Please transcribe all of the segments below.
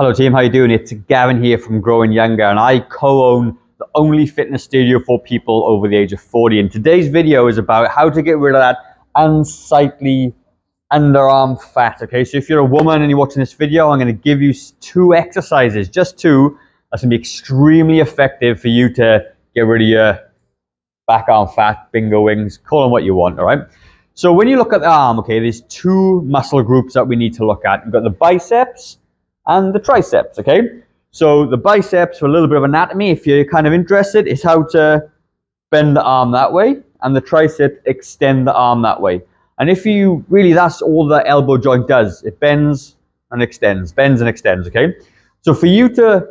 Hello team, how you doing? It's Gavin here from Growing Younger and I co-own the only fitness studio for people over the age of 40. And today's video is about how to get rid of that unsightly underarm fat. Okay, so if you're a woman and you're watching this video, I'm going to give you two exercises, just two, that's going to be extremely effective for you to get rid of your back arm fat, bingo wings, call them what you want, all right? So when you look at the arm, okay, there's two muscle groups that we need to look at. You've got the biceps and the triceps, okay? So the biceps, for a little bit of anatomy, if you're kind of interested, is how to bend the arm that way, and the tricep, extend the arm that way. And if you really, that's all the elbow joint does. It bends and extends, bends and extends, okay? So for you to,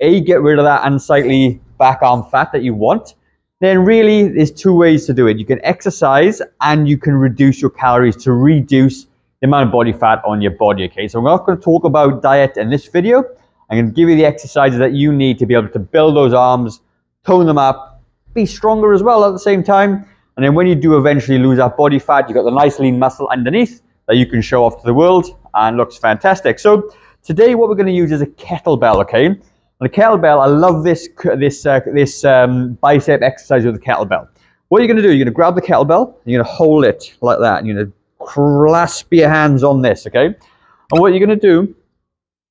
A, get rid of that unsightly back arm fat that you want, then really there's two ways to do it. You can exercise and you can reduce your calories to reduce the amount of body fat on your body, okay? So I'm not gonna talk about diet in this video. I'm gonna give you the exercises that you need to be able to build those arms, tone them up, be stronger as well at the same time, and then when you do eventually lose that body fat, you've got the nice lean muscle underneath that you can show off to the world and looks fantastic. So today what we're going to use is a kettlebell, okay? And a kettlebell, I love this, this, uh, this um, bicep exercise with the kettlebell. What you're going to do, you're going to grab the kettlebell, you're going to hold it like that, and you're going to clasp your hands on this, okay? And what you're going to do,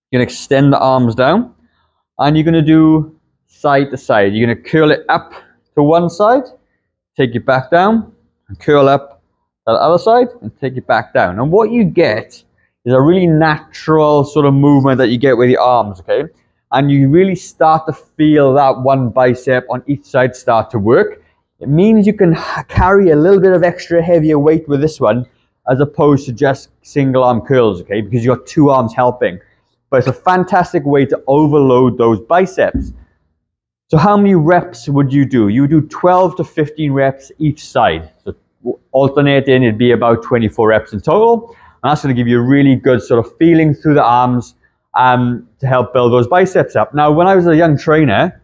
you're going to extend the arms down, and you're going to do side to side. You're going to curl it up to one side, take it back down, and curl up to the other side, and take it back down. And what you get is a really natural sort of movement that you get with your arms, okay? And you really start to feel that one bicep on each side start to work. It means you can carry a little bit of extra heavier weight with this one as opposed to just single arm curls, okay? Because you've got two arms helping. But it's a fantastic way to overload those biceps. So how many reps would you do? You do 12 to 15 reps each side. So alternating, it'd be about 24 reps in total. And that's going to give you a really good sort of feeling through the arms um, to help build those biceps up. Now, when I was a young trainer,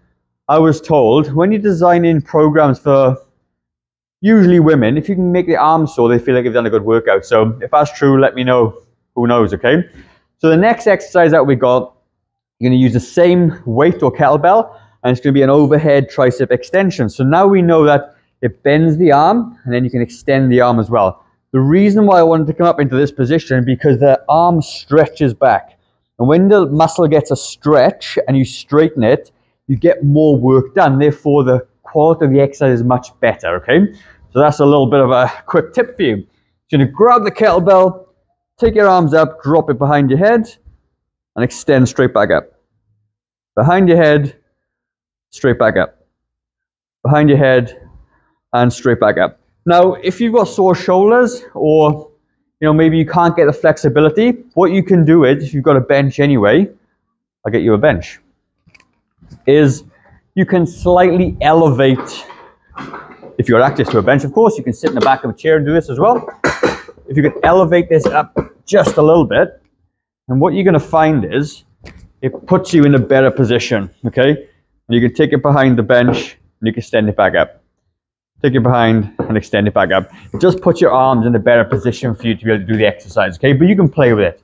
I was told when you're designing programs for usually women, if you can make the arms sore, they feel like they've done a good workout. So if that's true, let me know. Who knows, okay? So the next exercise that we got, you're going to use the same weight or kettlebell, and it's going to be an overhead tricep extension. So now we know that it bends the arm and then you can extend the arm as well. The reason why I wanted to come up into this position because the arm stretches back. And when the muscle gets a stretch and you straighten it, you get more work done. Therefore, the quality of the exercise is much better, okay? So that's a little bit of a quick tip for you. You're gonna grab the kettlebell, take your arms up, drop it behind your head, and extend straight back up. Behind your head, straight back up. Behind your head and straight back up. Now, if you've got sore shoulders or you know maybe you can't get the flexibility, what you can do is if you've got a bench anyway, I'll get you a bench, is you can slightly elevate if you've got access to a bench, of course, you can sit in the back of a chair and do this as well. If you can elevate this up just a little bit, and what you're going to find is it puts you in a better position, okay? You can take it behind the bench and you can extend it back up. Take it behind and extend it back up. It just puts your arms in a better position for you to be able to do the exercise, okay? But you can play with it.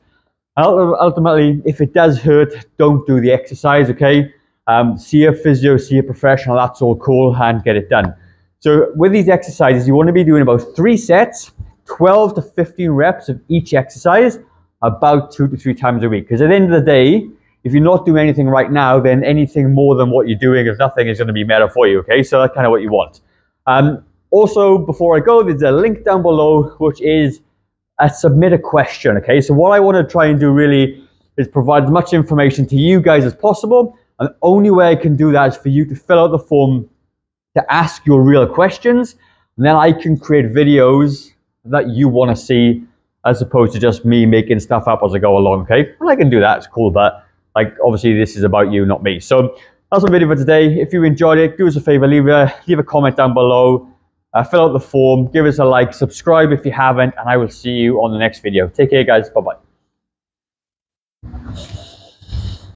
Ultimately, if it does hurt, don't do the exercise, okay? Um, see a physio, see a professional, that's all cool, and get it done. So with these exercises, you want to be doing about three sets, 12 to 15 reps of each exercise, about two to three times a week. Because at the end of the day, if you're not doing anything right now, then anything more than what you're doing, if nothing, is going to be better for you. Okay, so that's kind of what you want. Um, also, before I go, there's a link down below which is a submit a question. Okay, so what I want to try and do really is provide as much information to you guys as possible. And the only way I can do that is for you to fill out the form to ask your real questions. And then I can create videos that you want to see as opposed to just me making stuff up as I go along. Okay, well, I can do that. It's cool, but like, obviously, this is about you, not me. So that's my video for today. If you enjoyed it, do us a favor, leave a, leave a comment down below, uh, fill out the form, give us a like, subscribe if you haven't, and I will see you on the next video. Take care, guys. Bye-bye.